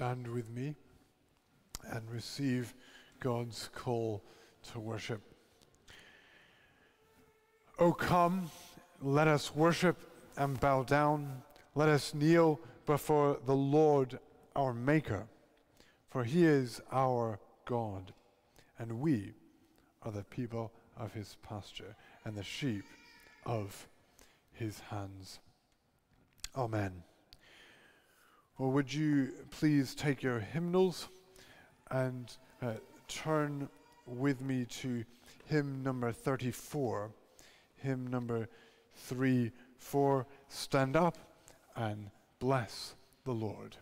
stand with me and receive God's call to worship. O come, let us worship and bow down. Let us kneel before the Lord our Maker, for he is our God, and we are the people of his pasture and the sheep of his hands. Amen. Well, would you please take your hymnals and uh, turn with me to hymn number 34, hymn number 3 4. Stand up and bless the Lord.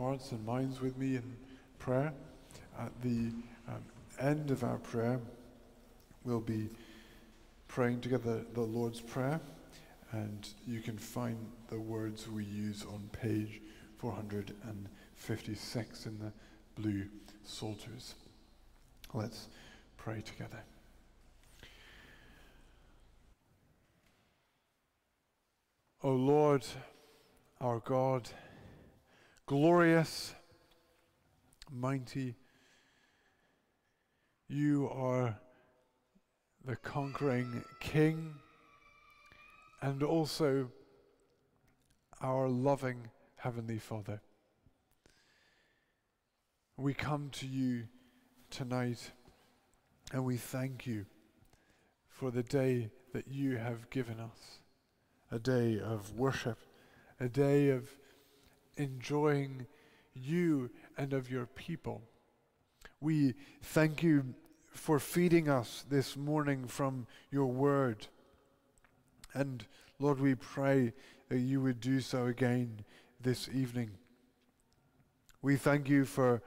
Hearts and minds with me in prayer? At the um, end of our prayer, we'll be praying together the Lord's Prayer, and you can find the words we use on page 456 in the blue Psalters. Let's pray together. O Lord, our God, glorious, mighty, you are the conquering King and also our loving Heavenly Father. We come to you tonight and we thank you for the day that you have given us a day of worship, a day of enjoying you and of your people. We thank you for feeding us this morning from your word. And Lord, we pray that you would do so again this evening. We thank you for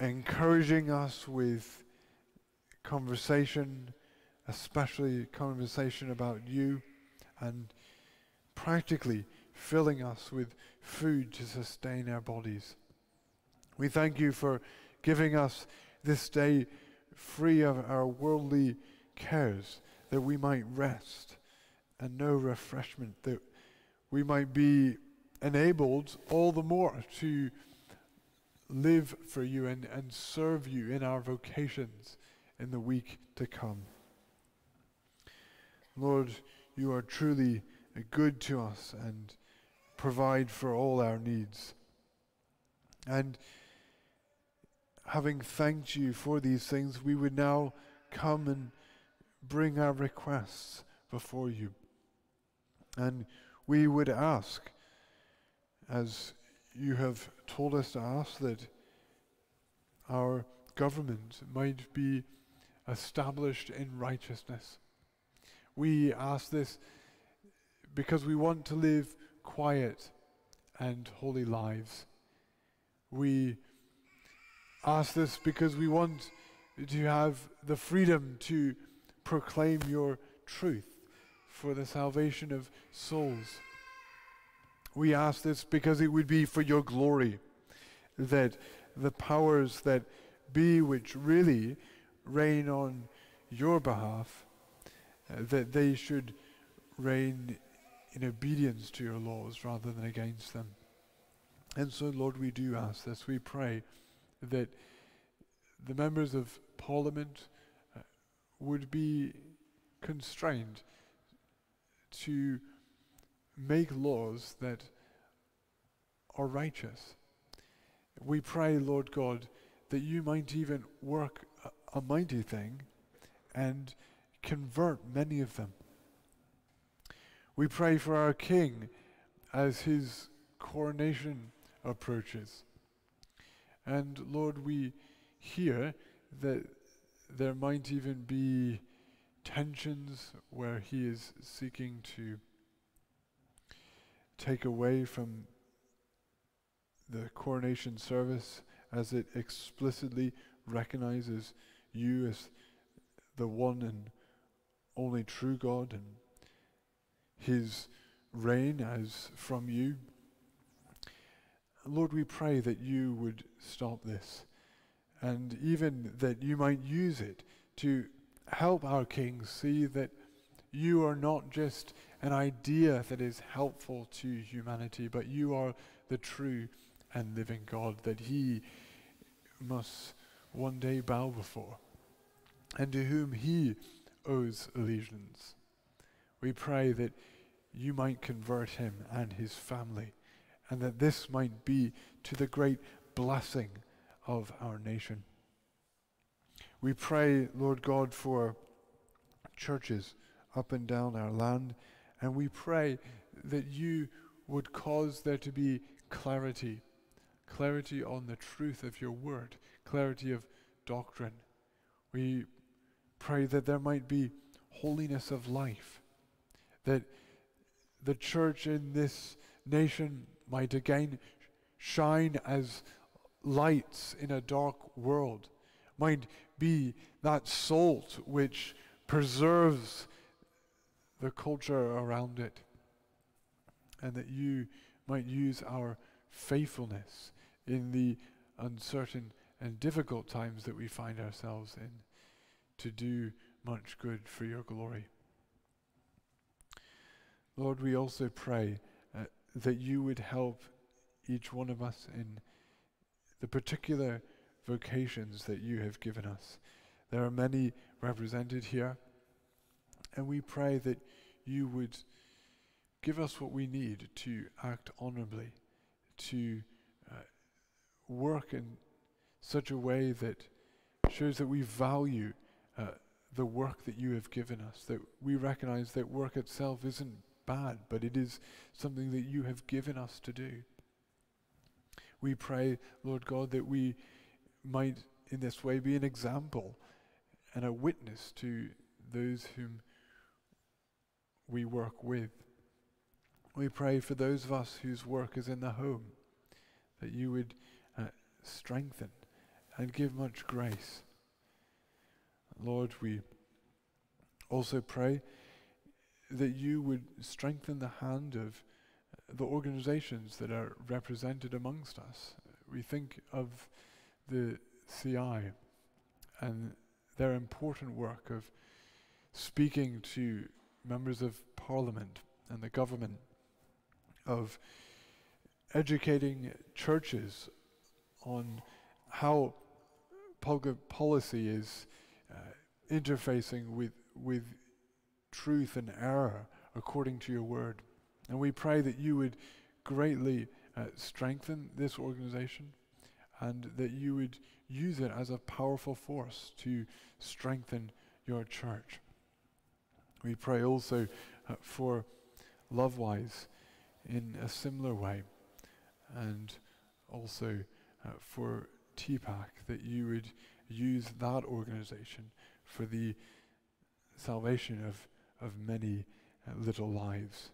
encouraging us with conversation, especially conversation about you, and practically filling us with food to sustain our bodies. We thank you for giving us this day free of our worldly cares, that we might rest and know refreshment, that we might be enabled all the more to live for you and, and serve you in our vocations, in the week to come. Lord, you are truly good to us and provide for all our needs. And having thanked you for these things, we would now come and bring our requests before you. And we would ask, as you have told us to ask, that our government might be established in righteousness. We ask this because we want to live quiet and holy lives. We ask this because we want to have the freedom to proclaim your truth for the salvation of souls. We ask this because it would be for your glory that the powers that be, which really reign on your behalf, uh, that they should reign in obedience to your laws rather than against them. And so, Lord, we do ask this. We pray that the members of Parliament uh, would be constrained to make laws that are righteous. We pray, Lord God, that you might even work a, a mighty thing and convert many of them. We pray for our King as his coronation approaches. And Lord, we hear that there might even be tensions where he is seeking to take away from the coronation service as it explicitly recognizes you as the one and only true God and his reign as from you. Lord, we pray that you would stop this and even that you might use it to help our kings see that you are not just an idea that is helpful to humanity, but you are the true and living God that he must one day bow before, and to whom he owes allegiance. We pray that you might convert him and his family, and that this might be to the great blessing of our nation. We pray, Lord God, for churches up and down our land, and we pray that you would cause there to be clarity, clarity on the truth of your word, clarity of doctrine. We pray that there might be holiness of life, that the church in this nation might again shine as lights in a dark world, might be that salt which preserves the culture around it, and that you might use our faithfulness in the uncertain and difficult times that we find ourselves in to do much good for your glory. Lord, we also pray uh, that you would help each one of us in the particular vocations that you have given us. There are many represented here, and we pray that you would give us what we need to act honorably, to uh, work in such a way that shows that we value uh, the work that you have given us, that we recognize that work itself isn't bad, but it is something that you have given us to do. We pray, Lord God, that we might in this way be an example and a witness to those whom we work with. We pray for those of us whose work is in the home, that you would uh, strengthen and give much grace. Lord, we also pray that you would strengthen the hand of the organizations that are represented amongst us. We think of the CI and their important work of speaking to members of parliament and the government, of educating churches on how public policy is uh, interfacing with, with truth and error according to your word. And we pray that you would greatly uh, strengthen this organization and that you would use it as a powerful force to strengthen your church. We pray also uh, for Lovewise in a similar way, and also uh, for TPAC, that you would use that organization for the salvation of, of many uh, little lives.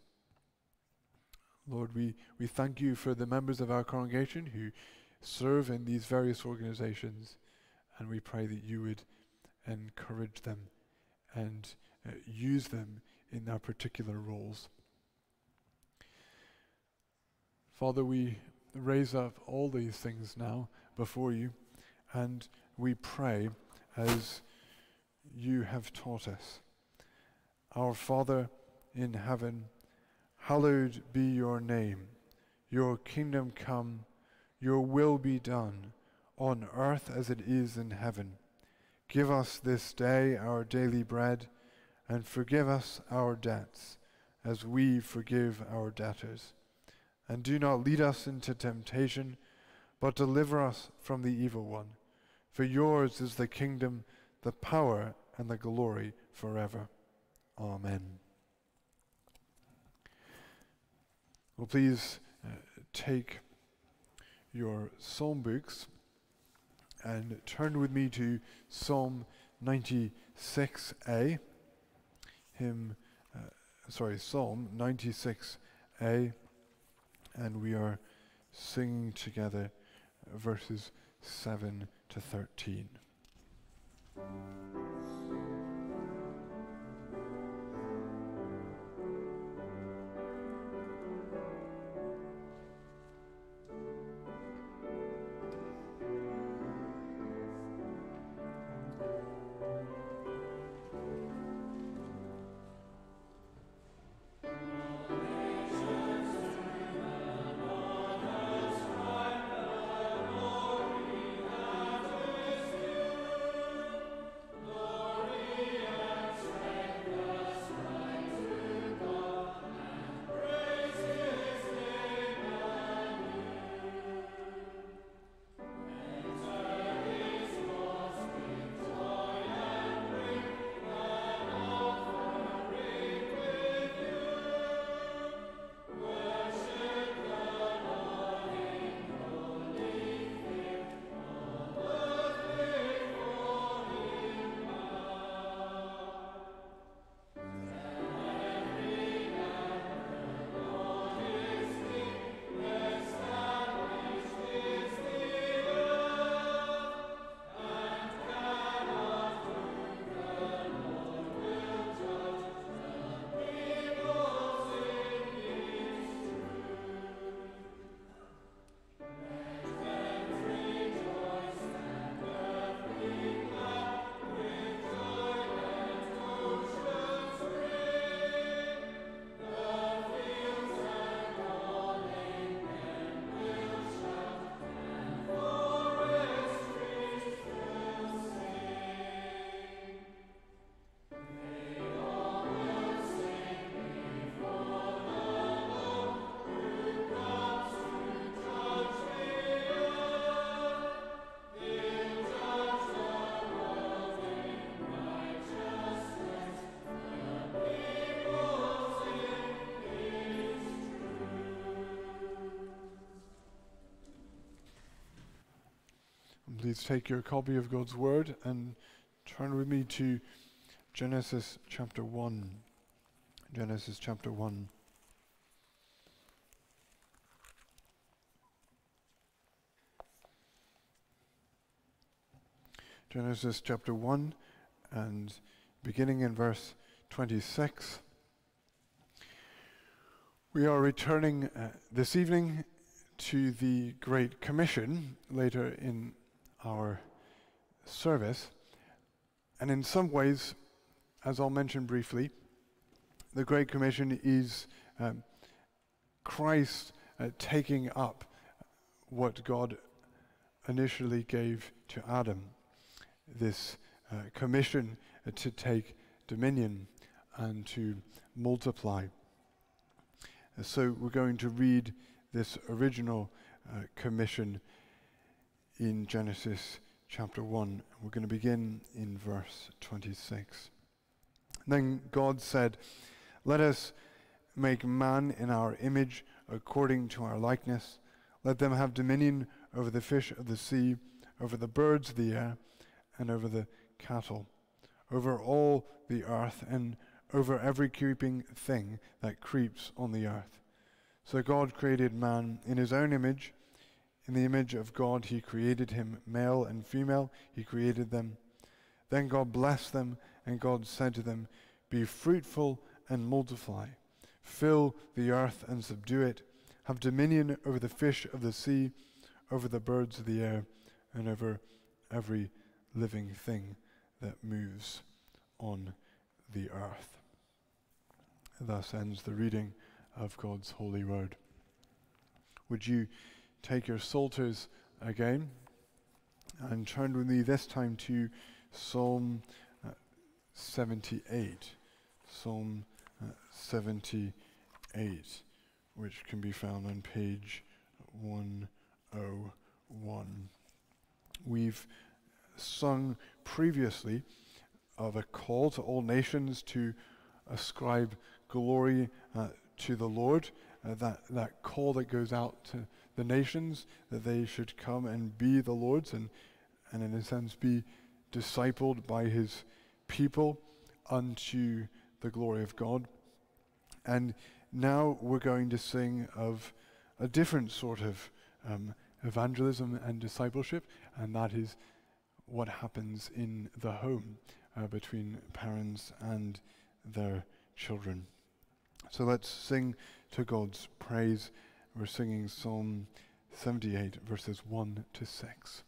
Lord, we, we thank you for the members of our congregation who serve in these various organizations, and we pray that you would encourage them and uh, use them in their particular roles. Father, we raise up all these things now before you, and we pray as you have taught us. Our Father in heaven, hallowed be your name. Your kingdom come, your will be done, on earth as it is in heaven. Give us this day our daily bread, and forgive us our debts, as we forgive our debtors. And do not lead us into temptation, but deliver us from the evil one. For yours is the kingdom, the power, and the glory forever. Amen. Well, please uh, take your psalm books and turn with me to Psalm 96a, hymn, uh, sorry, Psalm 96a, and we are singing together verses 7 to 13. Please take your copy of God's Word and turn with me to Genesis chapter 1. Genesis chapter 1. Genesis chapter 1 and beginning in verse 26. We are returning uh, this evening to the Great Commission later in our service. And in some ways, as I'll mention briefly, the Great Commission is um, Christ uh, taking up what God initially gave to Adam this uh, commission to take dominion and to multiply. Uh, so we're going to read this original uh, commission in Genesis chapter 1. We're going to begin in verse 26. Then God said, Let us make man in our image according to our likeness. Let them have dominion over the fish of the sea, over the birds of the air, and over the cattle, over all the earth, and over every creeping thing that creeps on the earth. So God created man in his own image. In the image of God, he created him, male and female, he created them. Then God blessed them, and God said to them, Be fruitful and multiply, fill the earth and subdue it, have dominion over the fish of the sea, over the birds of the air, and over every living thing that moves on the earth. Thus ends the reading of God's holy word. Would you take your psalters again and turn with me this time to Psalm uh, 78. Psalm uh, 78, which can be found on page 101. We've sung previously of a call to all nations to ascribe glory uh, to the Lord, uh, that, that call that goes out to the nations, that they should come and be the Lord's and, and in a sense be discipled by his people unto the glory of God. And now we're going to sing of a different sort of um, evangelism and discipleship, and that is what happens in the home uh, between parents and their children. So let's sing to God's praise. We're singing Psalm 78, verses 1 to 6.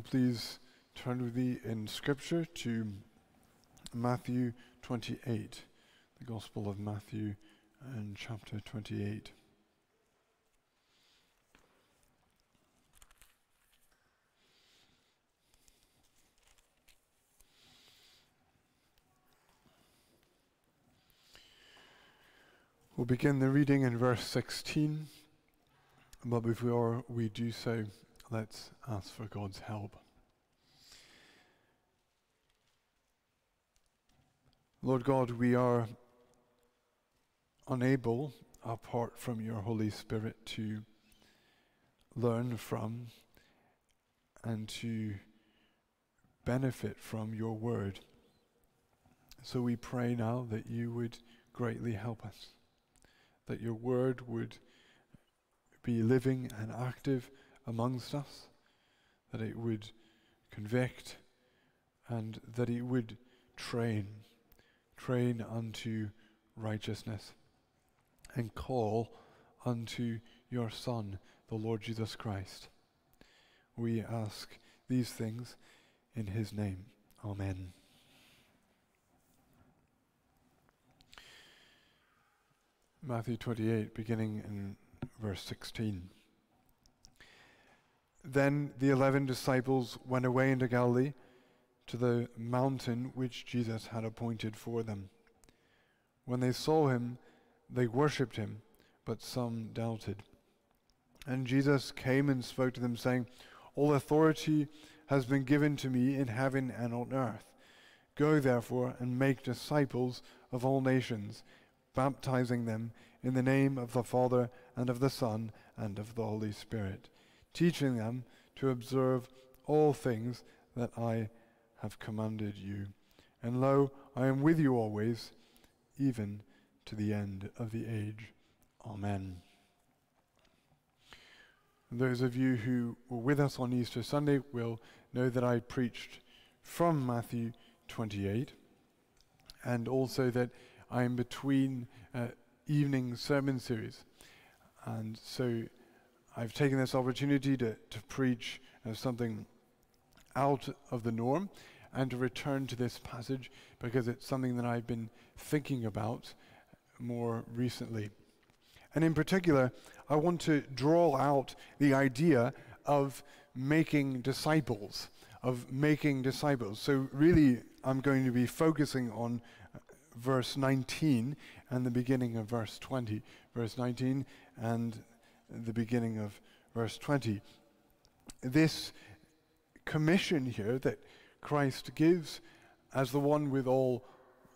Well, please turn with me in Scripture to Matthew 28, the Gospel of Matthew and chapter 28. We'll begin the reading in verse 16, but before we do so, Let's ask for God's help. Lord God, we are unable, apart from your Holy Spirit, to learn from and to benefit from your word. So we pray now that you would greatly help us, that your word would be living and active amongst us, that it would convict, and that it would train, train unto righteousness, and call unto your Son, the Lord Jesus Christ. We ask these things in his name. Amen. Matthew 28, beginning in verse 16. Then the eleven disciples went away into Galilee to the mountain which Jesus had appointed for them. When they saw him, they worshipped him, but some doubted. And Jesus came and spoke to them, saying, All authority has been given to me in heaven and on earth. Go therefore and make disciples of all nations, baptizing them in the name of the Father and of the Son and of the Holy Spirit, teaching them to observe all things that I have commanded you. And lo, I am with you always, even to the end of the age. Amen. Those of you who were with us on Easter Sunday will know that I preached from Matthew 28 and also that I am between uh, evening sermon series. And so I've taken this opportunity to, to preach uh, something out of the norm and to return to this passage because it's something that I've been thinking about more recently. And in particular, I want to draw out the idea of making disciples, of making disciples. So, really, I'm going to be focusing on verse 19 and the beginning of verse 20. Verse 19 and the beginning of verse 20. This commission here that Christ gives as the one with all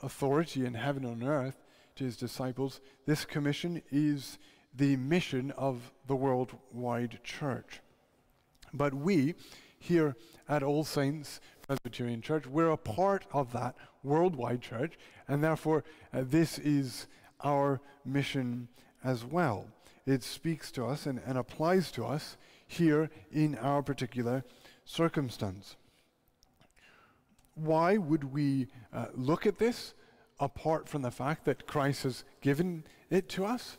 authority in heaven and earth to his disciples, this commission is the mission of the worldwide church. But we, here at All Saints Presbyterian Church, we're a part of that worldwide church, and therefore uh, this is our mission as well. It speaks to us and, and applies to us here in our particular circumstance. Why would we uh, look at this apart from the fact that Christ has given it to us?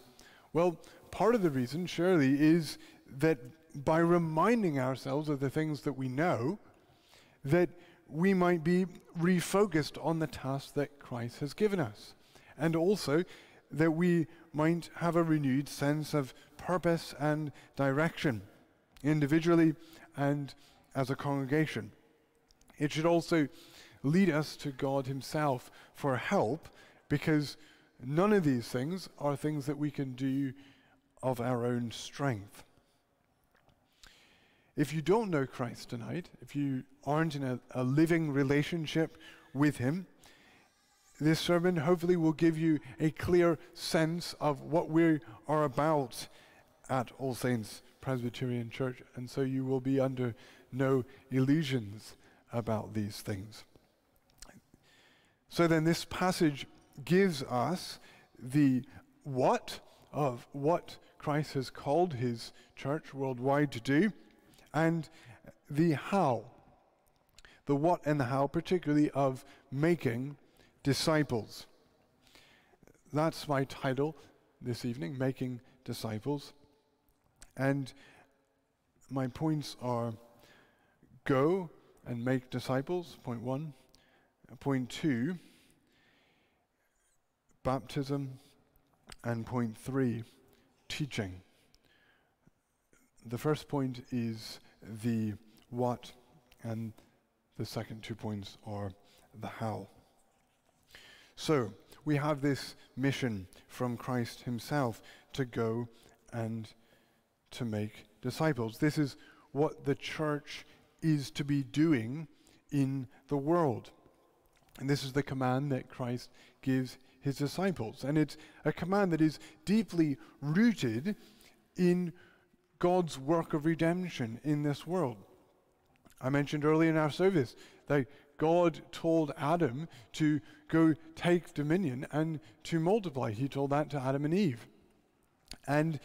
Well, part of the reason, surely, is that by reminding ourselves of the things that we know, that we might be refocused on the task that Christ has given us. And also that we might have a renewed sense of purpose and direction, individually and as a congregation. It should also lead us to God Himself for help because none of these things are things that we can do of our own strength. If you don't know Christ tonight, if you aren't in a, a living relationship with Him, this sermon hopefully will give you a clear sense of what we are about at All Saints Presbyterian Church, and so you will be under no illusions about these things. So then, this passage gives us the what of what Christ has called his church worldwide to do, and the how. The what and the how, particularly of making disciples. That's my title this evening, Making Disciples. And my points are go and make disciples, point one. Point two, baptism. And point three, teaching. The first point is the what, and the second two points are the how. So, we have this mission from Christ Himself to go and to make disciples. This is what the church is to be doing in the world. And this is the command that Christ gives his disciples. And it's a command that is deeply rooted in God's work of redemption in this world. I mentioned earlier in our service that God told Adam to go take dominion and to multiply. He told that to Adam and Eve. And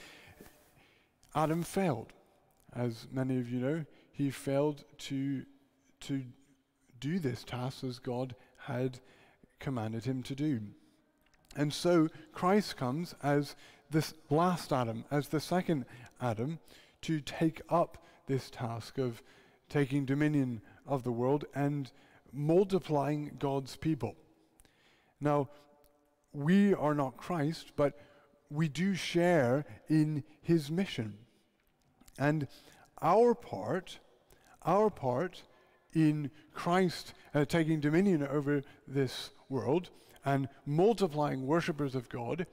Adam failed. As many of you know, he failed to, to do this task as God had commanded him to do. And so Christ comes as this last Adam, as the second Adam, to take up this task of taking dominion of the world and multiplying God's people. Now, we are not Christ, but we do share in his mission. And our part, our part in Christ uh, taking dominion over this world and multiplying worshippers of God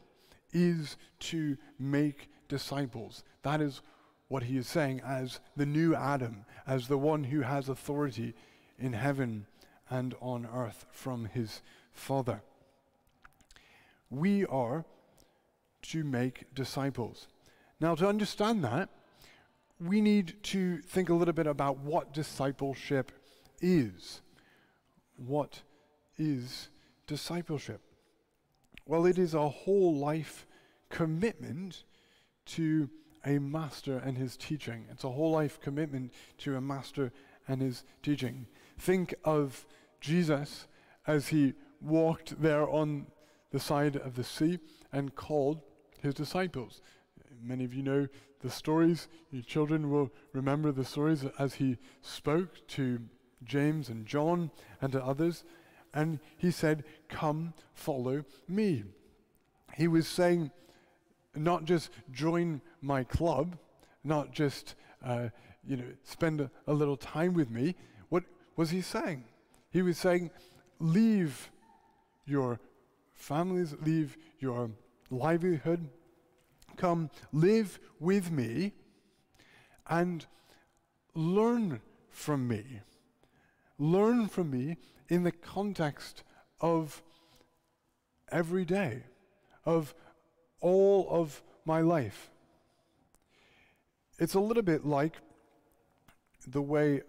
is to make disciples. That is what he is saying as the new Adam, as the one who has authority in heaven and on earth from his Father. We are to make disciples. Now, to understand that, we need to think a little bit about what discipleship is. What is discipleship? Well, it is a whole life commitment to a master and his teaching. It's a whole life commitment to a master and his teaching. Think of Jesus as he walked there on the side of the sea and called his disciples. Many of you know the stories. Your children will remember the stories as he spoke to James and John and to others. And he said, Come, follow me. He was saying, not just join my club, not just, uh, you know, spend a, a little time with me. What was he saying? He was saying, leave your families, leave your livelihood, come live with me and learn from me. Learn from me in the context of every day, of all of my life. It's a little bit like the way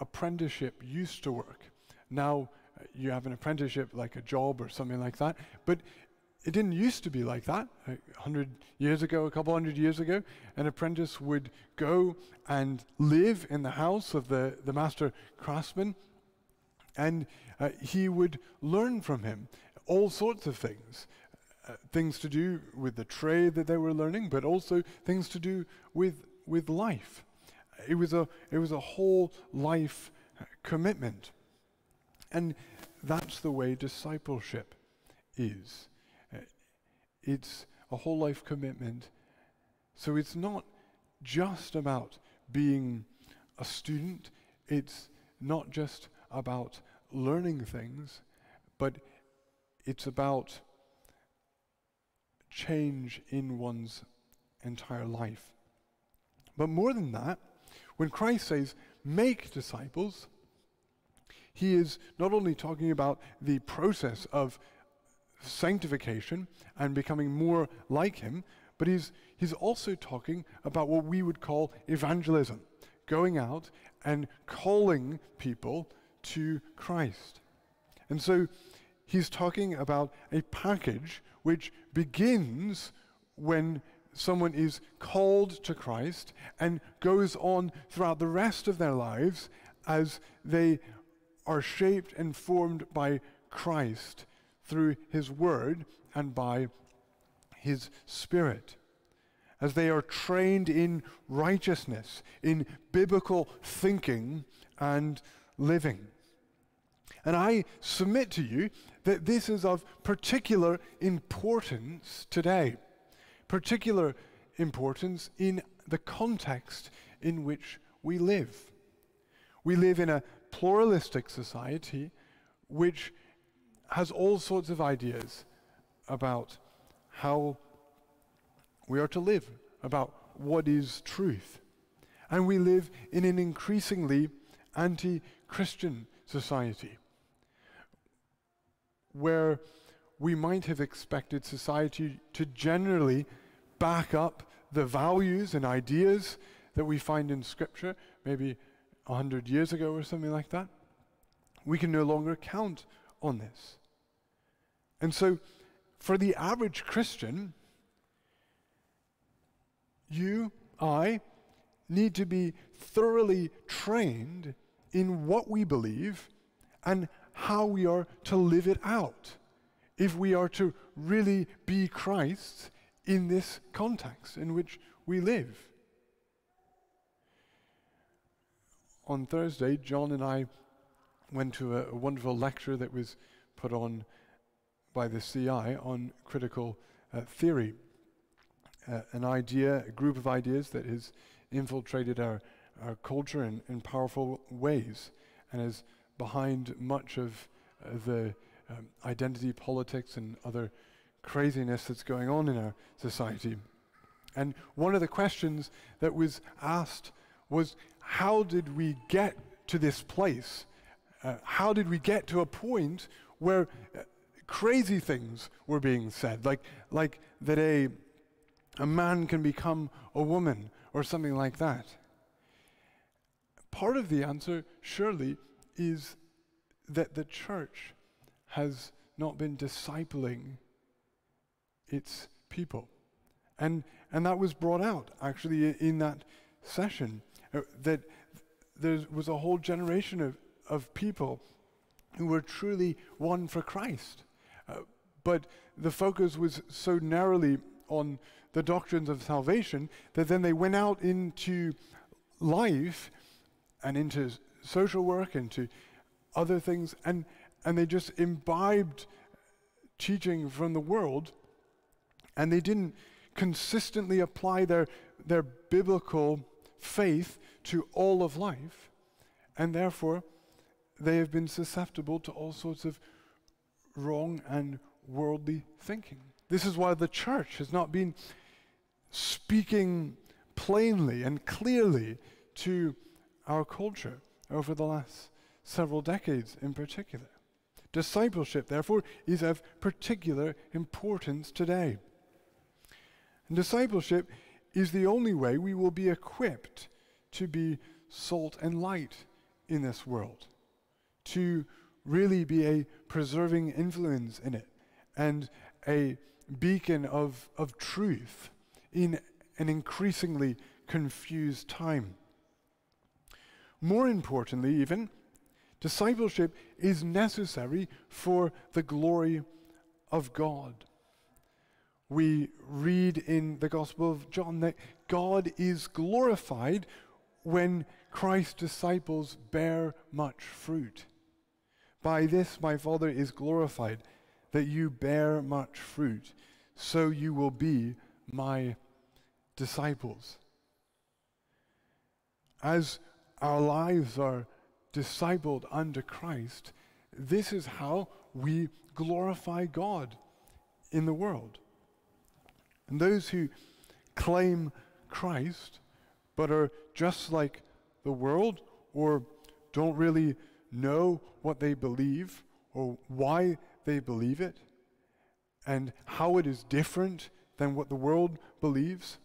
apprenticeship used to work. Now uh, you have an apprenticeship like a job or something like that, but it didn't used to be like that. A hundred years ago, a couple hundred years ago, an apprentice would go and live in the house of the, the master craftsman, and uh, he would learn from him all sorts of things. Uh, things to do with the trade that they were learning, but also things to do with, with life. It was, a, it was a whole life commitment. And that's the way discipleship is. Uh, it's a whole life commitment. So it's not just about being a student, it's not just about learning things, but it's about change in one's entire life. But more than that, when Christ says, make disciples, he is not only talking about the process of sanctification and becoming more like him, but he's, he's also talking about what we would call evangelism, going out and calling people to Christ. And so he's talking about a package which begins when someone is called to Christ and goes on throughout the rest of their lives as they are shaped and formed by Christ through his word and by his spirit. As they are trained in righteousness, in biblical thinking and living. And I submit to you that this is of particular importance today, particular importance in the context in which we live. We live in a pluralistic society which has all sorts of ideas about how we are to live, about what is truth. And we live in an increasingly anti Christian society where we might have expected society to generally back up the values and ideas that we find in Scripture, maybe a hundred years ago or something like that, we can no longer count on this. And so, for the average Christian, you, I, need to be thoroughly trained in what we believe and how we are to live it out if we are to really be Christ in this context in which we live. On Thursday, John and I went to a, a wonderful lecture that was put on by the CI on critical uh, theory. Uh, an idea, a group of ideas that has infiltrated our, our culture in, in powerful ways and is behind much of uh, the um, identity politics and other craziness that's going on in our society. And one of the questions that was asked was how did we get to this place? Uh, how did we get to a point where uh, crazy things were being said, like, like that a, a man can become a woman or something like that? Part of the answer, surely, is that the church has not been discipling its people. And, and that was brought out actually in that session that there was a whole generation of, of people who were truly won for Christ. Uh, but the focus was so narrowly on the doctrines of salvation that then they went out into life and into social work, into other things, and, and they just imbibed teaching from the world, and they didn't consistently apply their, their biblical faith to all of life, and therefore they have been susceptible to all sorts of wrong and worldly thinking. This is why the church has not been speaking plainly and clearly to our culture over the last several decades in particular. Discipleship, therefore, is of particular importance today. And discipleship is the only way we will be equipped to be salt and light in this world, to really be a preserving influence in it, and a beacon of, of truth in an increasingly confused time. More importantly, even, Discipleship is necessary for the glory of God. We read in the Gospel of John that God is glorified when Christ's disciples bear much fruit. By this my Father is glorified, that you bear much fruit, so you will be my disciples. As our lives are discipled under Christ, this is how we glorify God in the world. And those who claim Christ but are just like the world or don't really know what they believe or why they believe it and how it is different than what the world believes,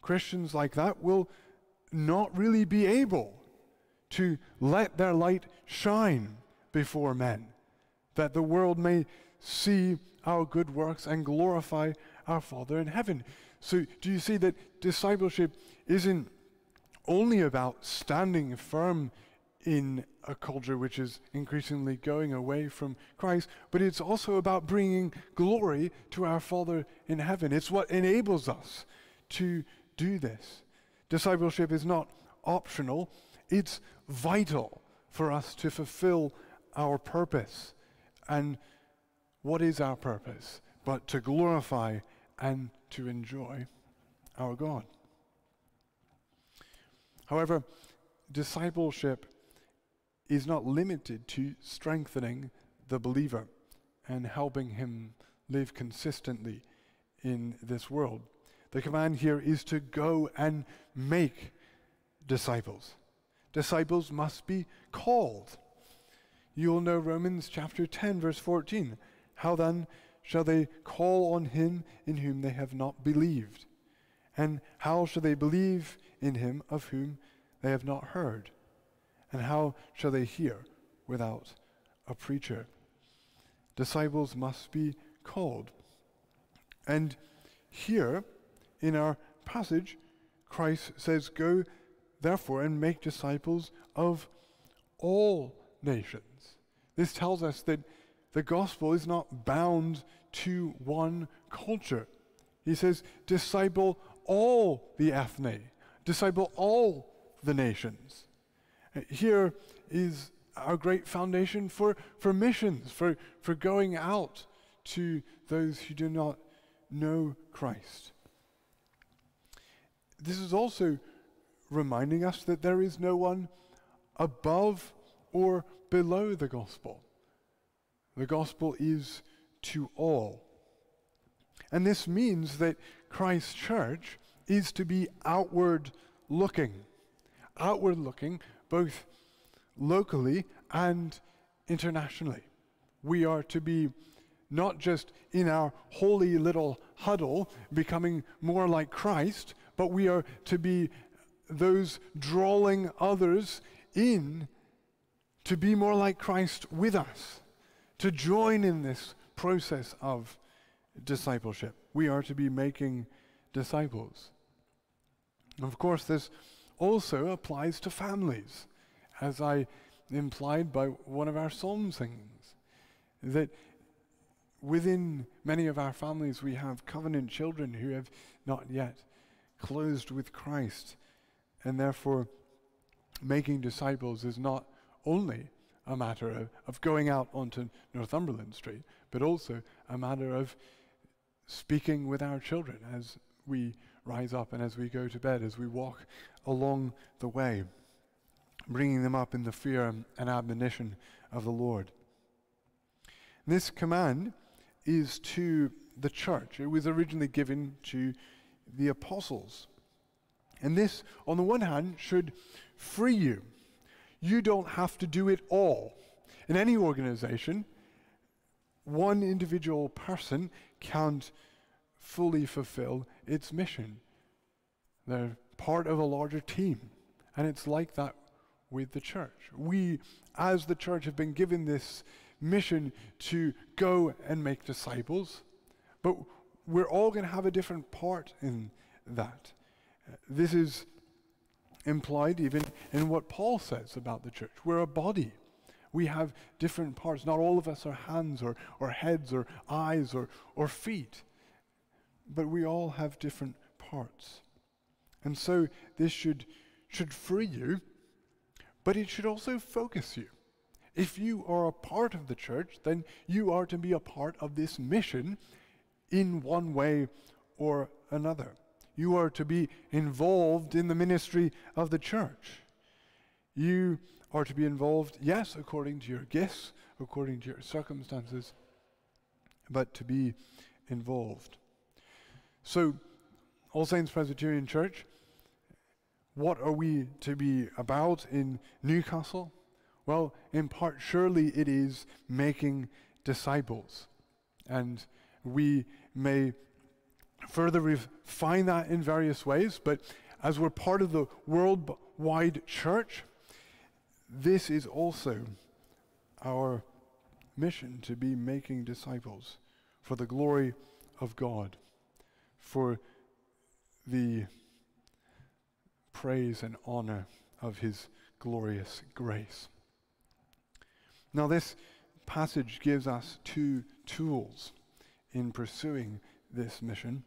Christians like that will not really be able to let their light shine before men, that the world may see our good works and glorify our Father in heaven. So, do you see that discipleship isn't only about standing firm in a culture which is increasingly going away from Christ, but it's also about bringing glory to our Father in heaven. It's what enables us to do this. Discipleship is not optional, it's vital for us to fulfill our purpose. And what is our purpose? But to glorify and to enjoy our God. However, discipleship is not limited to strengthening the believer and helping him live consistently in this world. The command here is to go and make disciples disciples must be called. You'll know Romans chapter 10, verse 14. How then shall they call on him in whom they have not believed? And how shall they believe in him of whom they have not heard? And how shall they hear without a preacher? Disciples must be called. And here in our passage, Christ says, Go therefore and make disciples of all nations. This tells us that the gospel is not bound to one culture. He says, disciple all the ethne, disciple all the nations. Here is our great foundation for, for missions, for, for going out to those who do not know Christ. This is also reminding us that there is no one above or below the gospel. The gospel is to all. And this means that Christ's church is to be outward looking. Outward looking, both locally and internationally. We are to be not just in our holy little huddle becoming more like Christ, but we are to be those drawing others in to be more like Christ with us, to join in this process of discipleship. We are to be making disciples. Of course, this also applies to families, as I implied by one of our psalm singings, that within many of our families we have covenant children who have not yet closed with Christ, and therefore making disciples is not only a matter of, of going out onto Northumberland Street, but also a matter of speaking with our children as we rise up and as we go to bed, as we walk along the way, bringing them up in the fear and admonition of the Lord. This command is to the church. It was originally given to the apostles. And this, on the one hand, should free you you don't have to do it all. In any organization, one individual person can't fully fulfill its mission. They're part of a larger team. And it's like that with the church. We, as the church, have been given this mission to go and make disciples, but we're all going to have a different part in that. This is implied even in what Paul says about the church. We're a body. We have different parts. Not all of us are hands or, or heads or eyes or, or feet, but we all have different parts. And so this should, should free you, but it should also focus you. If you are a part of the church, then you are to be a part of this mission in one way or another. You are to be involved in the ministry of the church. You are to be involved, yes, according to your gifts, according to your circumstances, but to be involved. So, All Saints Presbyterian Church, what are we to be about in Newcastle? Well, in part, surely it is making disciples. And we may further refine that in various ways, but as we're part of the worldwide church, this is also our mission to be making disciples for the glory of God, for the praise and honor of His glorious grace. Now, this passage gives us two tools in pursuing this mission.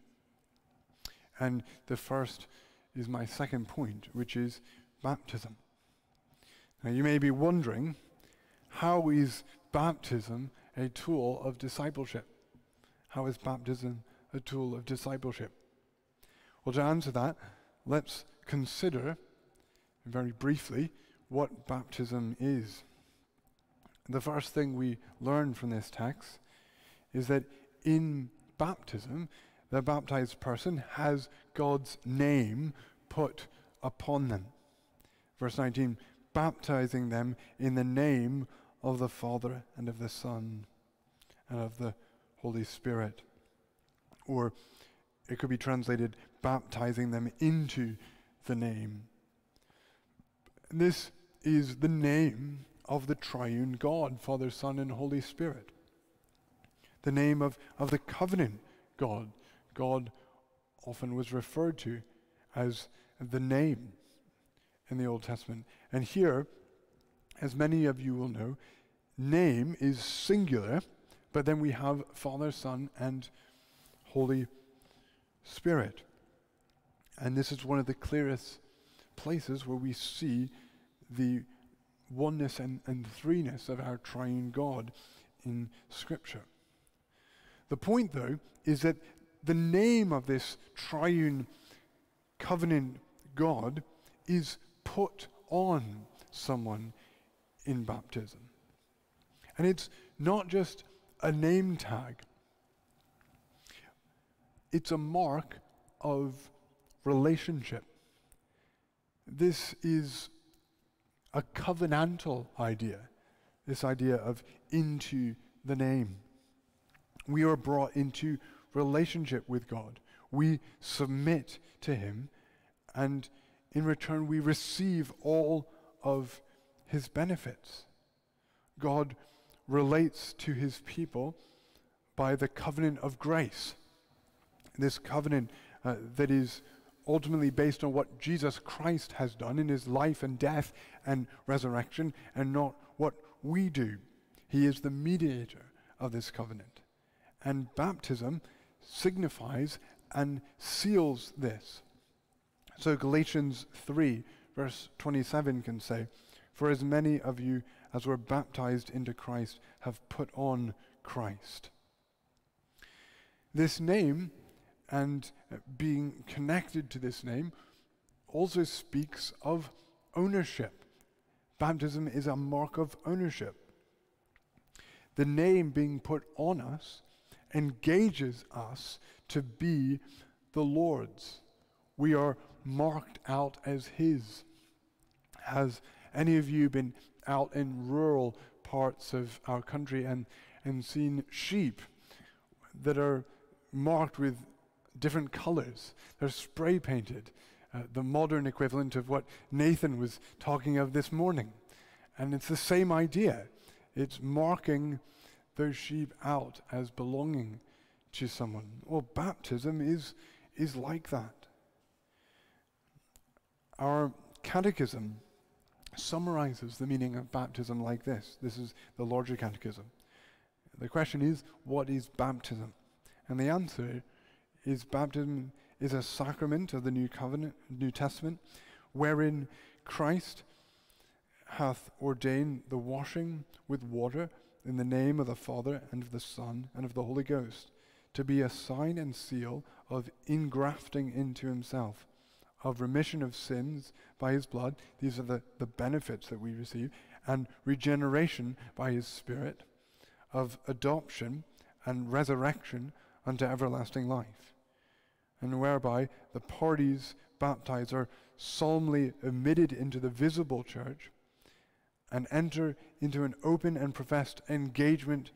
And the first is my second point, which is baptism. Now, you may be wondering how is baptism a tool of discipleship? How is baptism a tool of discipleship? Well, to answer that, let's consider very briefly what baptism is. The first thing we learn from this text is that in baptism, the baptized person has God's name put upon them. Verse 19, baptizing them in the name of the Father and of the Son and of the Holy Spirit. Or it could be translated baptizing them into the name. This is the name of the triune God, Father, Son, and Holy Spirit. The name of, of the covenant God. God often was referred to as the name in the Old Testament. And here, as many of you will know, name is singular, but then we have Father, Son, and Holy Spirit. And this is one of the clearest places where we see the oneness and, and threeness of our triune God in Scripture. The point, though, is that the name of this triune covenant God is put on someone in baptism. And it's not just a name tag, it's a mark of relationship. This is a covenantal idea, this idea of into the name. We are brought into relationship with God. We submit to Him, and in return, we receive all of His benefits. God relates to His people by the covenant of grace. This covenant uh, that is ultimately based on what Jesus Christ has done in his life and death and resurrection, and not what we do. He is the mediator of this covenant. And baptism signifies and seals this. So Galatians 3, verse 27 can say, For as many of you as were baptized into Christ have put on Christ. This name and uh, being connected to this name also speaks of ownership. Baptism is a mark of ownership. The name being put on us engages us to be the Lord's. We are marked out as His. Has any of you been out in rural parts of our country and, and seen sheep that are marked with different colors? They're spray painted, uh, the modern equivalent of what Nathan was talking of this morning. And it's the same idea. It's marking those sheep out as belonging to someone. Well, baptism is, is like that. Our catechism summarizes the meaning of baptism like this. This is the larger catechism. The question is, what is baptism? And the answer is baptism is a sacrament of the New Covenant, New Testament, wherein Christ hath ordained the washing with water in the name of the Father and of the Son and of the Holy Ghost, to be a sign and seal of ingrafting into himself, of remission of sins by his blood. These are the, the benefits that we receive, and regeneration by his Spirit, of adoption and resurrection unto everlasting life, and whereby the parties baptized are solemnly admitted into the visible church and enter into an open and professed engagement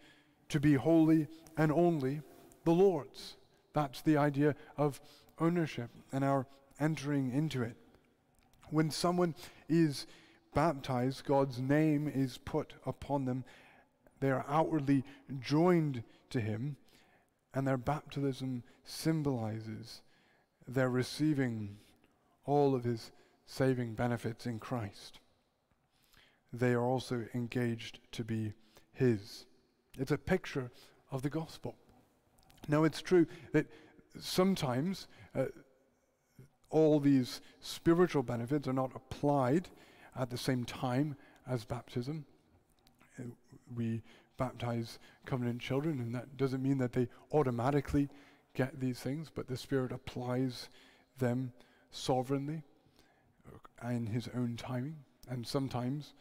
to be holy and only the Lord's. That's the idea of ownership and our entering into it. When someone is baptized, God's name is put upon them. They are outwardly joined to Him, and their baptism symbolizes their receiving all of His saving benefits in Christ they are also engaged to be His. It's a picture of the gospel. Now, it's true that sometimes uh, all these spiritual benefits are not applied at the same time as baptism. Uh, we baptize covenant children, and that doesn't mean that they automatically get these things, but the Spirit applies them sovereignly uh, in His own timing. And sometimes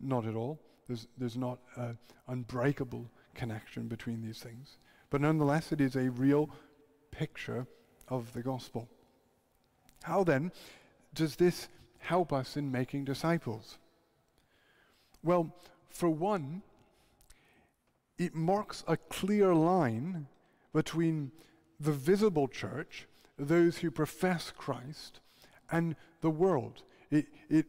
not at all. There's, there's not an unbreakable connection between these things. But nonetheless, it is a real picture of the gospel. How then does this help us in making disciples? Well, for one, it marks a clear line between the visible church, those who profess Christ, and the world. It, it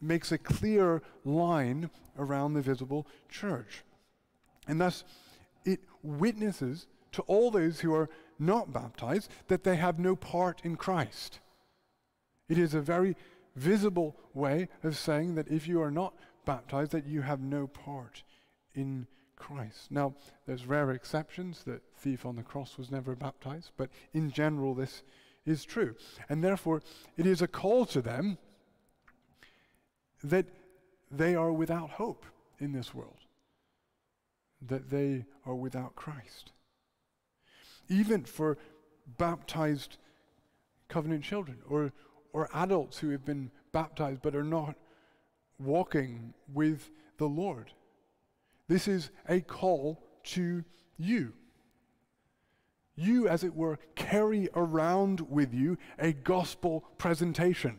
makes a clear line around the visible church. And thus, it witnesses to all those who are not baptized that they have no part in Christ. It is a very visible way of saying that if you are not baptized, that you have no part in Christ. Now, there's rare exceptions. The thief on the cross was never baptized, but in general, this is true. And therefore, it is a call to them that they are without hope in this world, that they are without Christ. Even for baptized covenant children or, or adults who have been baptized but are not walking with the Lord. This is a call to you. You, as it were, carry around with you a gospel presentation.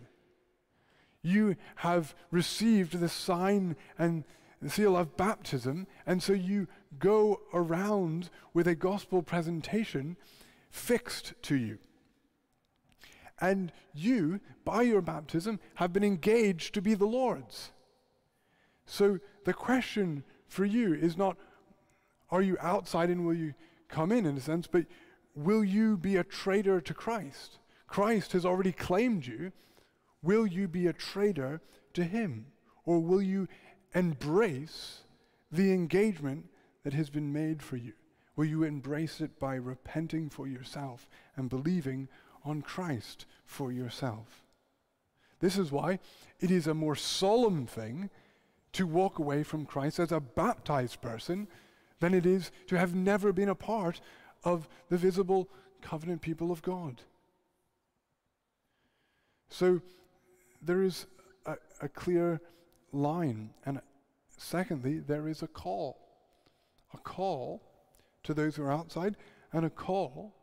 You have received the sign and the seal of baptism, and so you go around with a gospel presentation fixed to you. And you, by your baptism, have been engaged to be the Lord's. So the question for you is not, are you outside and will you come in, in a sense, but will you be a traitor to Christ? Christ has already claimed you. Will you be a traitor to him? Or will you embrace the engagement that has been made for you? Will you embrace it by repenting for yourself and believing on Christ for yourself? This is why it is a more solemn thing to walk away from Christ as a baptized person than it is to have never been a part of the visible covenant people of God. So there is a, a clear line. And secondly, there is a call. A call to those who are outside and a call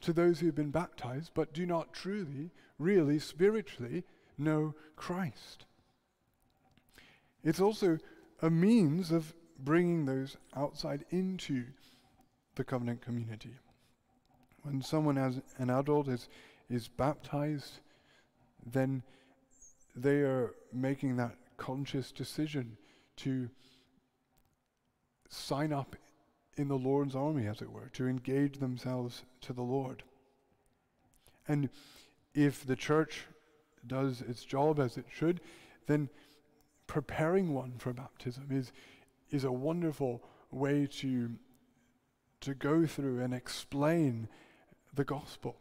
to those who have been baptized but do not truly, really, spiritually know Christ. It's also a means of bringing those outside into the covenant community. When someone as an adult is, is baptized, then they are making that conscious decision to sign up in the Lord's army, as it were, to engage themselves to the Lord. And if the church does its job as it should, then preparing one for baptism is, is a wonderful way to, to go through and explain the gospel.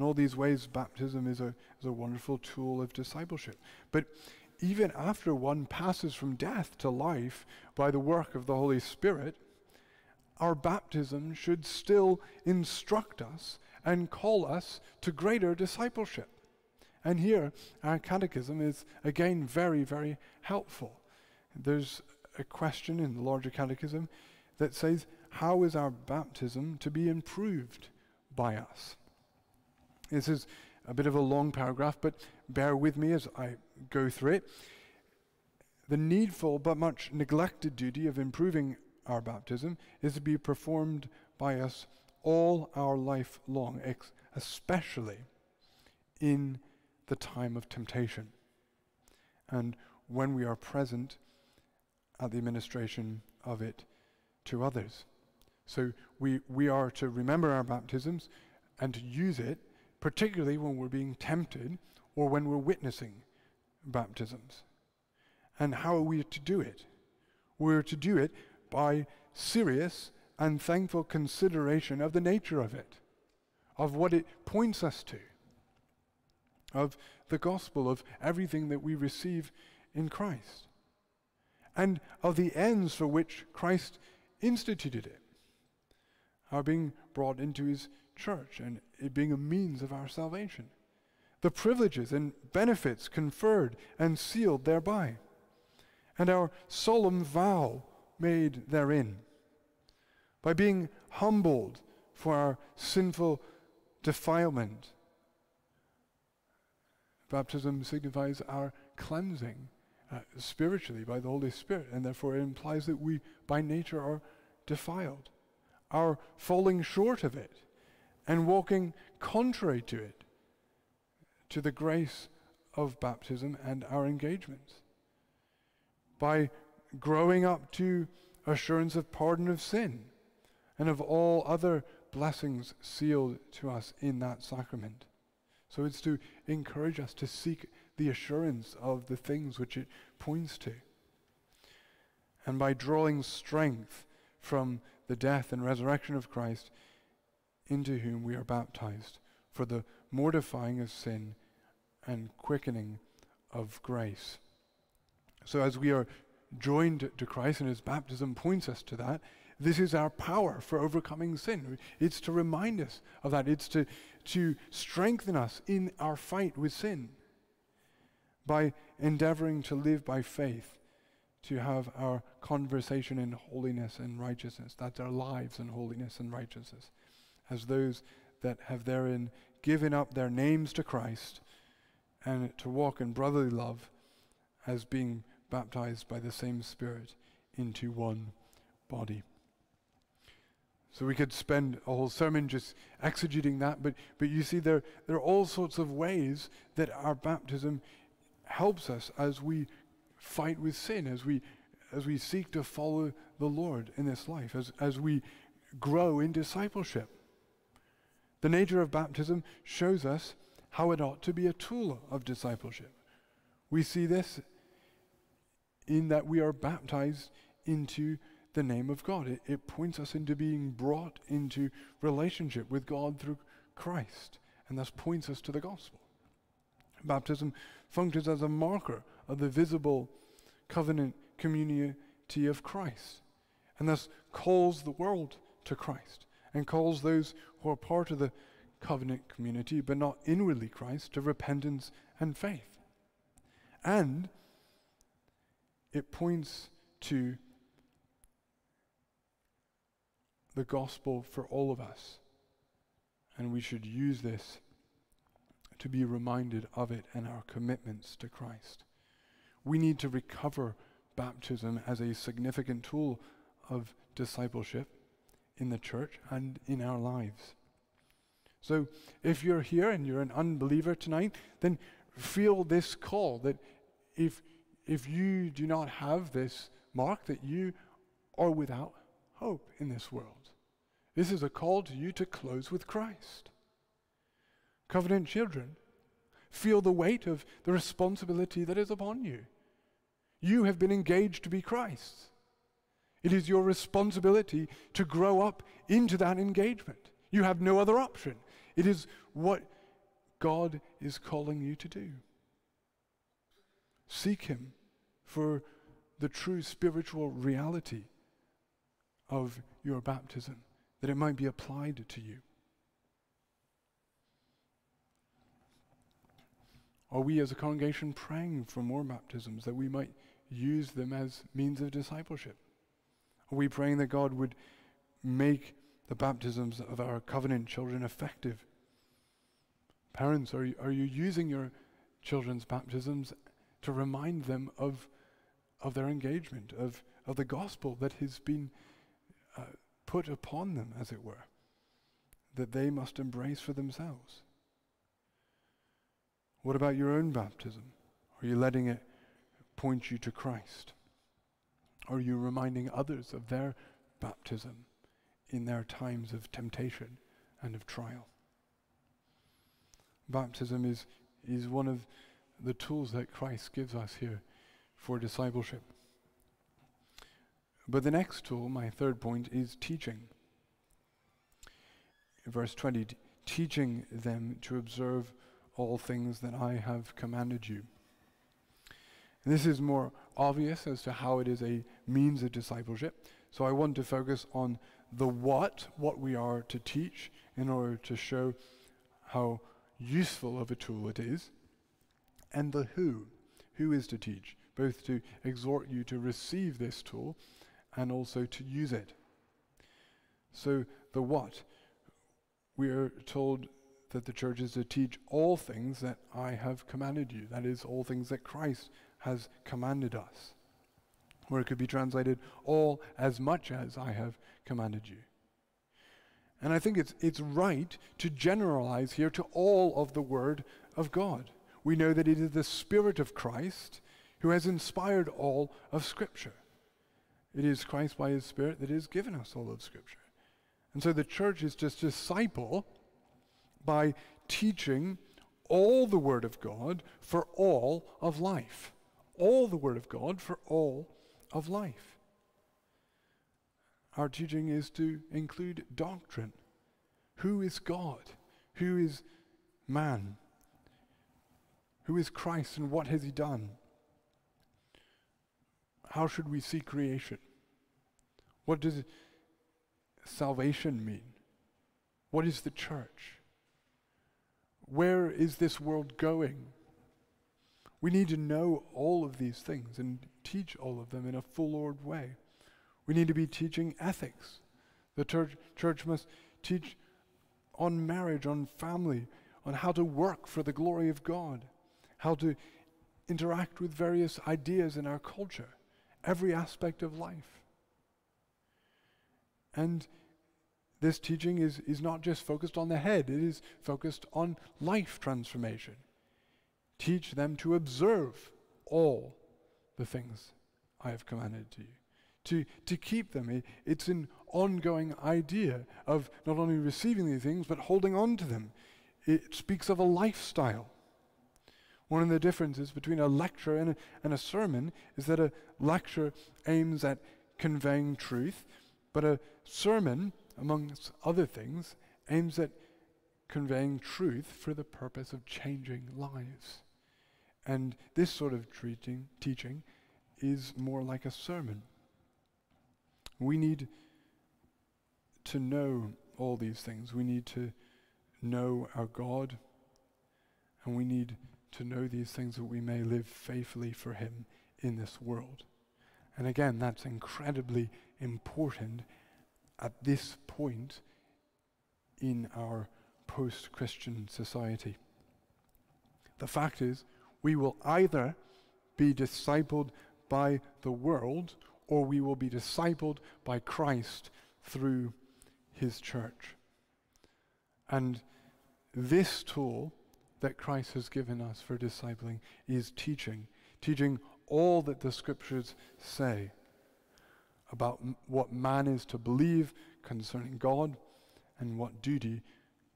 In all these ways, baptism is a, is a wonderful tool of discipleship. But even after one passes from death to life by the work of the Holy Spirit, our baptism should still instruct us and call us to greater discipleship. And here, our catechism is again very, very helpful. There's a question in the larger catechism that says, How is our baptism to be improved by us? This is a bit of a long paragraph, but bear with me as I go through it. The needful but much neglected duty of improving our baptism is to be performed by us all our life long, especially in the time of temptation and when we are present at the administration of it to others. So we, we are to remember our baptisms and to use it, particularly when we're being tempted or when we're witnessing baptisms. And how are we to do it? We're to do it by serious and thankful consideration of the nature of it, of what it points us to of the gospel, of everything that we receive in Christ, and of the ends for which Christ instituted it, are being brought into his church and it being a means of our salvation, the privileges and benefits conferred and sealed thereby, and our solemn vow made therein. By being humbled for our sinful defilement Baptism signifies our cleansing uh, spiritually by the Holy Spirit, and therefore it implies that we, by nature, are defiled, are falling short of it, and walking contrary to it, to the grace of baptism and our engagements. By growing up to assurance of pardon of sin and of all other blessings sealed to us in that sacrament. So it's to encourage us to seek the assurance of the things which it points to. And by drawing strength from the death and resurrection of Christ, into whom we are baptized, for the mortifying of sin and quickening of grace. So as we are joined to Christ, and his baptism points us to that, this is our power for overcoming sin. It's to remind us of that. It's to, to strengthen us in our fight with sin by endeavoring to live by faith, to have our conversation in holiness and righteousness. That's our lives in holiness and righteousness. As those that have therein given up their names to Christ and to walk in brotherly love as being baptized by the same Spirit into one body. So we could spend a whole sermon just exegeting that, but, but you see, there, there are all sorts of ways that our baptism helps us as we fight with sin, as we, as we seek to follow the Lord in this life, as, as we grow in discipleship. The nature of baptism shows us how it ought to be a tool of discipleship. We see this in that we are baptized into the name of God. It, it points us into being brought into relationship with God through Christ, and thus points us to the gospel. Baptism functions as a marker of the visible covenant community of Christ, and thus calls the world to Christ, and calls those who are part of the covenant community but not inwardly Christ to repentance and faith. And it points to the gospel for all of us. And we should use this to be reminded of it and our commitments to Christ. We need to recover baptism as a significant tool of discipleship in the church and in our lives. So if you're here and you're an unbeliever tonight, then feel this call that if if you do not have this mark that you are without hope in this world. This is a call to you to close with Christ. Covenant children, feel the weight of the responsibility that is upon you. You have been engaged to be Christ's. It is your responsibility to grow up into that engagement. You have no other option. It is what God is calling you to do. Seek Him for the true spiritual reality of your baptism, that it might be applied to you. Are we as a congregation praying for more baptisms, that we might use them as means of discipleship? Are we praying that God would make the baptisms of our covenant children effective? Parents, are you, are you using your children's baptisms to remind them of of their engagement, of, of the gospel that has been uh, put upon them, as it were, that they must embrace for themselves. What about your own baptism? Are you letting it point you to Christ? Are you reminding others of their baptism in their times of temptation and of trial? Baptism is, is one of the tools that Christ gives us here for discipleship. But the next tool, my third point, is teaching. Verse 20 teaching them to observe all things that I have commanded you. This is more obvious as to how it is a means of discipleship. So I want to focus on the what, what we are to teach, in order to show how useful of a tool it is, and the who, who is to teach both to exhort you to receive this tool and also to use it. So, the what? We are told that the church is to teach all things that I have commanded you. That is, all things that Christ has commanded us. Or it could be translated, all as much as I have commanded you. And I think it's, it's right to generalize here to all of the Word of God. We know that it is the Spirit of Christ who has inspired all of Scripture. It is Christ by His Spirit that has given us all of Scripture. And so the church is just disciple by teaching all the Word of God for all of life. All the Word of God for all of life. Our teaching is to include doctrine. Who is God? Who is man? Who is Christ and what has he done? How should we see creation? What does salvation mean? What is the church? Where is this world going? We need to know all of these things and teach all of them in a full way. We need to be teaching ethics. The church, church must teach on marriage, on family, on how to work for the glory of God, how to interact with various ideas in our culture, every aspect of life. And this teaching is, is not just focused on the head, it is focused on life transformation. Teach them to observe all the things I have commanded to you. To, to keep them. It, it's an ongoing idea of not only receiving these things, but holding on to them. It speaks of a lifestyle. One of the differences between a lecture and a, and a sermon is that a lecture aims at conveying truth, but a sermon amongst other things, aims at conveying truth for the purpose of changing lives. And this sort of treating, teaching is more like a sermon. We need to know all these things. We need to know our God, and we need to know these things that we may live faithfully for Him in this world. And again, that's incredibly important at this point in our post Christian society. The fact is, we will either be discipled by the world or we will be discipled by Christ through his church. And this tool that Christ has given us for discipling is teaching, teaching all that the scriptures say about what man is to believe concerning God and what duty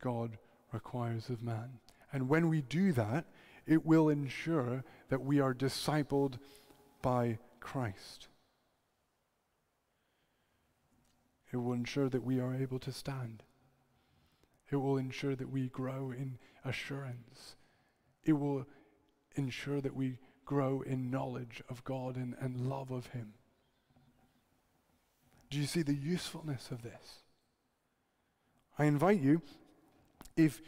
God requires of man. And when we do that, it will ensure that we are discipled by Christ. It will ensure that we are able to stand. It will ensure that we grow in assurance. It will ensure that we grow in knowledge of God and, and love of Him. Do you see the usefulness of this? I invite you, if,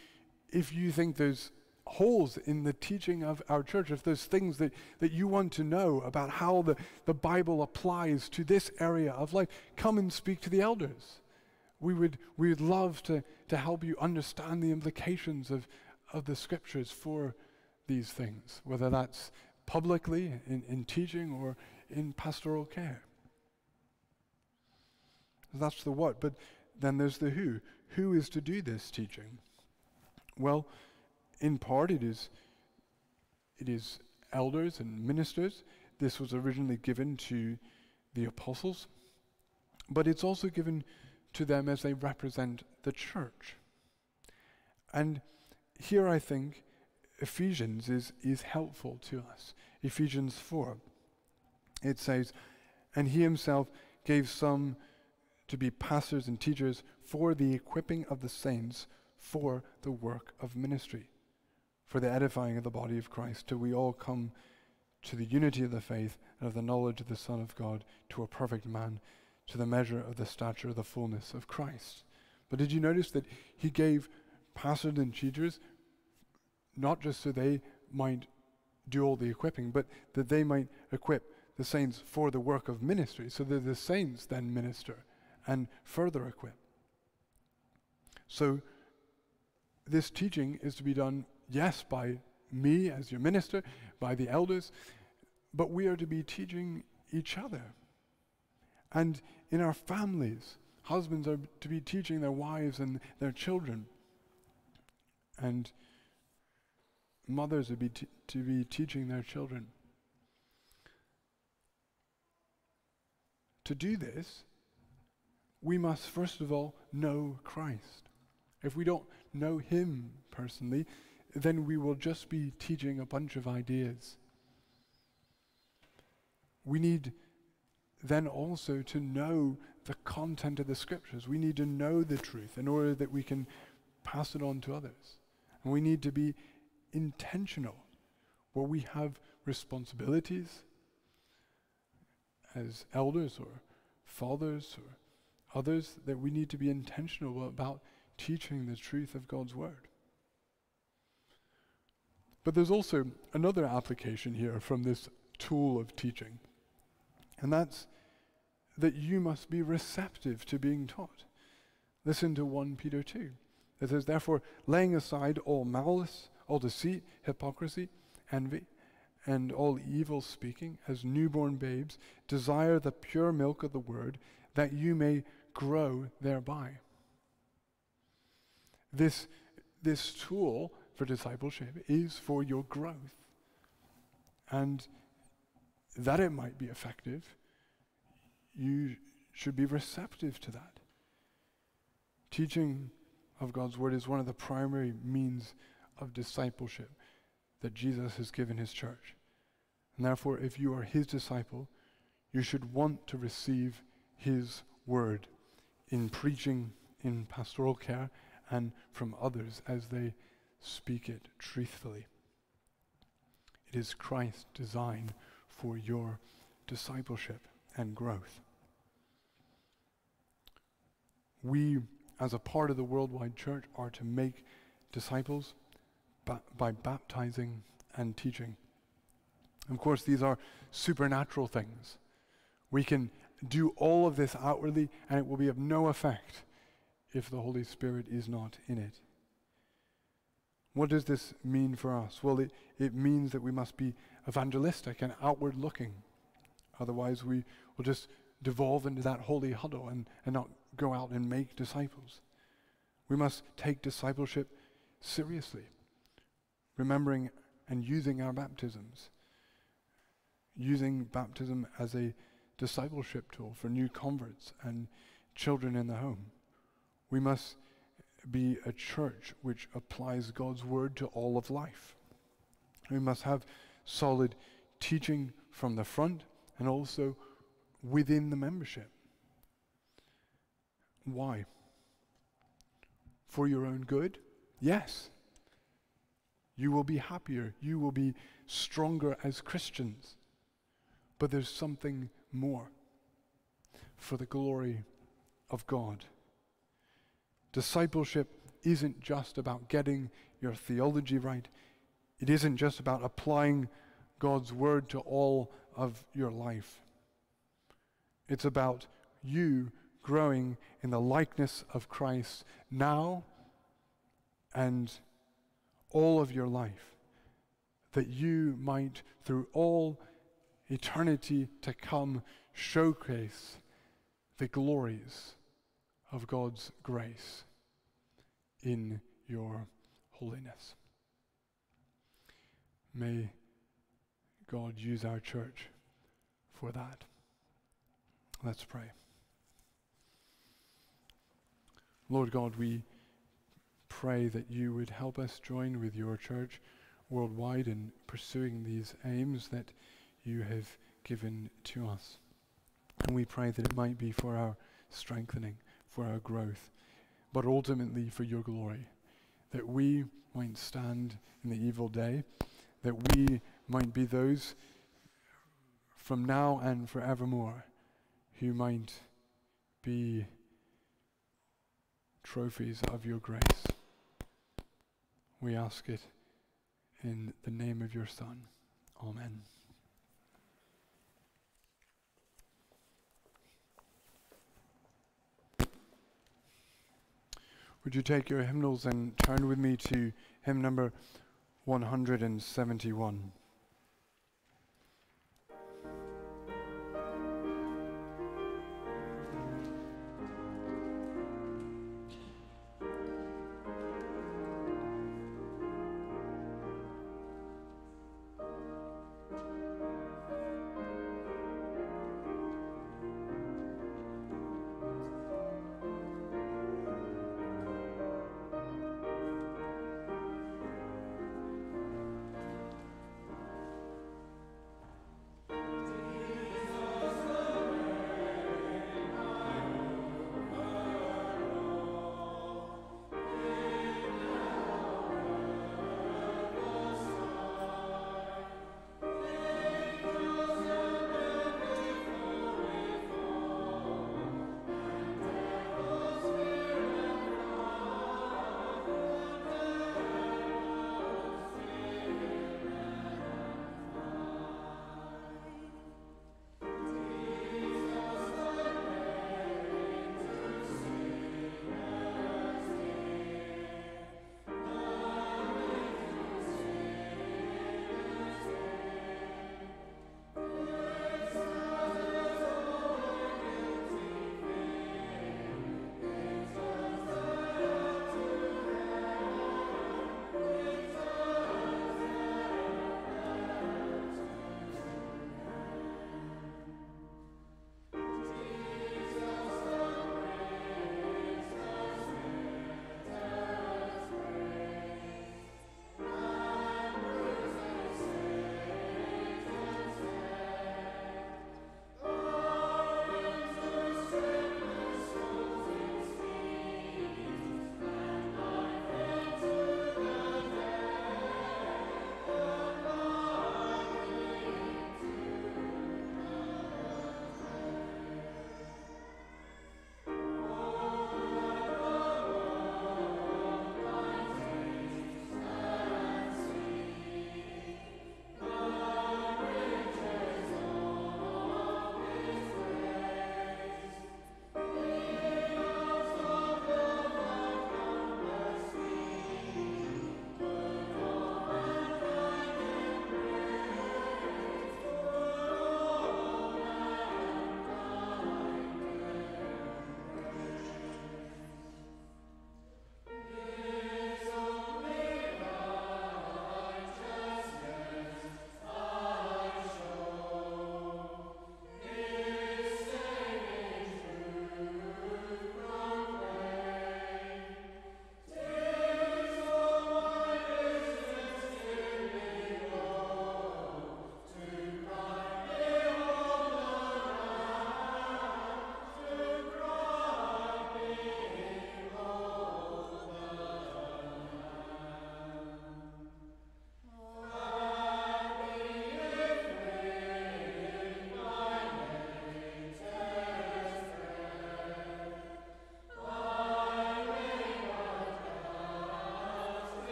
if you think there's holes in the teaching of our church, if there's things that, that you want to know about how the, the Bible applies to this area of life, come and speak to the elders. We would, we would love to, to help you understand the implications of, of the scriptures for these things, whether that's publicly in, in teaching or in pastoral care. That's the what. But then there's the who. Who is to do this teaching? Well, in part it is it is elders and ministers. This was originally given to the apostles, but it's also given to them as they represent the church. And here I think Ephesians is, is helpful to us. Ephesians 4, it says, And he himself gave some to be pastors and teachers for the equipping of the saints for the work of ministry, for the edifying of the body of Christ, till we all come to the unity of the faith and of the knowledge of the Son of God, to a perfect man, to the measure of the stature of the fullness of Christ. But did you notice that he gave pastors and teachers not just so they might do all the equipping, but that they might equip the saints for the work of ministry, so that the saints then minister and further equip. So this teaching is to be done, yes, by me as your minister, by the elders, but we are to be teaching each other. And in our families, husbands are to be teaching their wives and their children. And mothers are be to be teaching their children. To do this, we must first of all know Christ. If we don't know Him personally, then we will just be teaching a bunch of ideas. We need then also to know the content of the scriptures. We need to know the truth in order that we can pass it on to others. And we need to be intentional where we have responsibilities as elders or fathers or others that we need to be intentional about teaching the truth of God's word. But there's also another application here from this tool of teaching, and that's that you must be receptive to being taught. Listen to 1 Peter 2. It says, Therefore, laying aside all malice, all deceit, hypocrisy, envy, and all evil speaking, as newborn babes, desire the pure milk of the word, that you may grow thereby. This, this tool for discipleship is for your growth. And that it might be effective, you should be receptive to that. Teaching of God's word is one of the primary means of discipleship that Jesus has given his church. And therefore, if you are his disciple, you should want to receive his word in preaching, in pastoral care, and from others as they speak it truthfully. It is Christ's design for your discipleship and growth. We, as a part of the worldwide church, are to make disciples ba- by baptizing and teaching. Of course, these are supernatural things. We can do all of this outwardly, and it will be of no effect if the Holy Spirit is not in it. What does this mean for us? Well, it, it means that we must be evangelistic and outward looking. Otherwise, we will just devolve into that holy huddle and, and not go out and make disciples. We must take discipleship seriously, remembering and using our baptisms, using baptism as a discipleship tool for new converts and children in the home. We must be a church which applies God's word to all of life. We must have solid teaching from the front and also within the membership. Why? For your own good? Yes. You will be happier. You will be stronger as Christians. But there's something more for the glory of God. Discipleship isn't just about getting your theology right, it isn't just about applying God's word to all of your life. It's about you growing in the likeness of Christ now and all of your life, that you might, through all eternity to come, showcase the glories of God's grace in your holiness. May God use our church for that. Let's pray. Lord God, we pray that you would help us join with your church worldwide in pursuing these aims that you have given to us. And we pray that it might be for our strengthening, for our growth, but ultimately for your glory. That we might stand in the evil day, that we might be those from now and forevermore who might be trophies of your grace. We ask it in the name of your Son. Amen. Would you take your hymnals and turn with me to hymn number 171?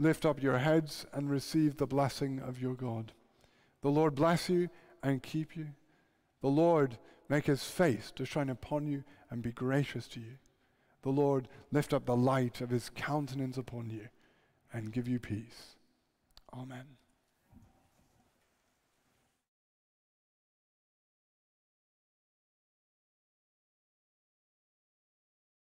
Lift up your heads and receive the blessing of your God. The Lord bless you and keep you. The Lord make his face to shine upon you and be gracious to you. The Lord lift up the light of his countenance upon you and give you peace. Amen.